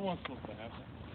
I want this supposed to happen.